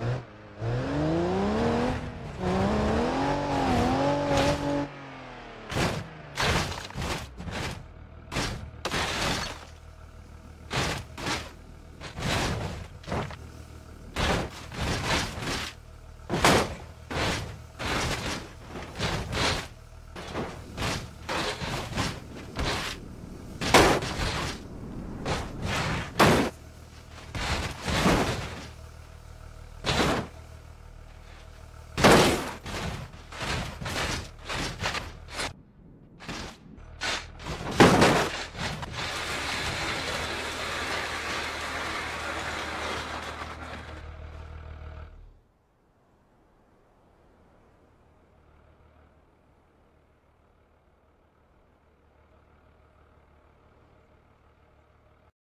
you